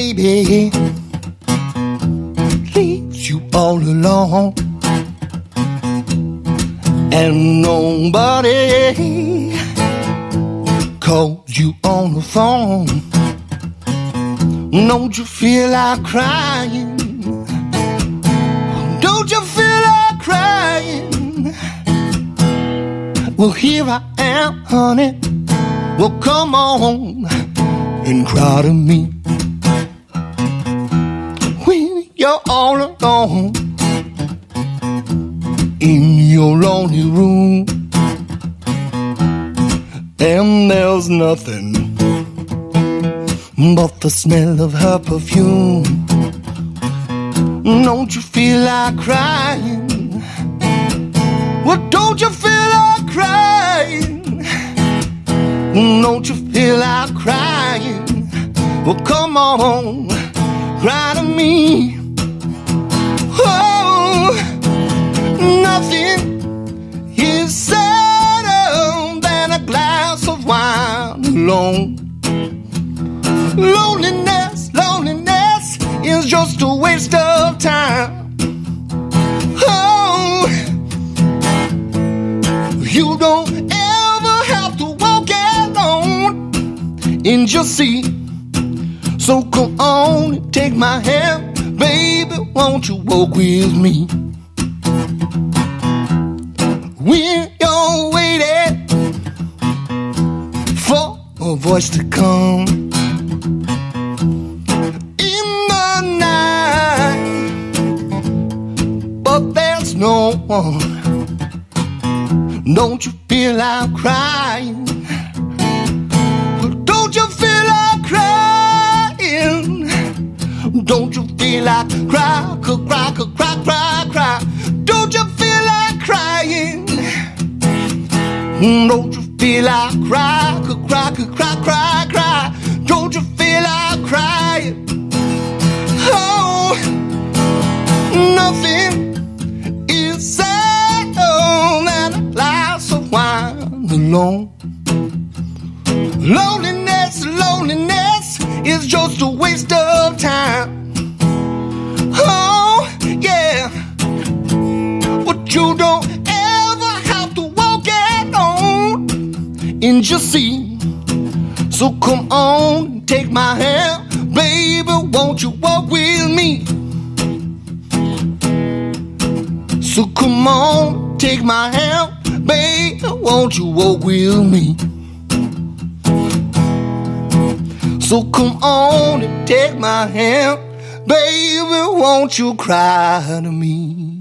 baby leaves you all alone. And nobody calls you on the phone. Don't you feel like crying? Don't you feel like crying? Well, here I am, honey. Well, come on and cry to me. You're all alone in your lonely room, and there's nothing but the smell of her perfume. Don't you feel like crying? Well, don't you feel like crying? Don't you feel like crying? Well, come on, cry to me. Loneliness, loneliness is just a waste of time. Oh, you don't ever have to walk alone in your seat. So come on take my hand, baby. Won't you walk with me? When voice to come in the night, but there's no one. Don't you feel like crying? Don't you feel like crying? Don't you feel like cry, cry, cry, cry, cry, cry? Don't you feel like crying? Don't you feel like cry, cry, cry, cry, cry? Don't you feel like crying? Oh, nothing is sad than a glass of wine alone. Loneliness, loneliness is just a waste of time. Oh, yeah. But you don't ever have to walk alone in your seat. So come on, take my hand, baby. Won't you walk with me? So come on, take my hand, baby. Won't you walk with me? So come on and take my hand, baby. Won't you cry to me?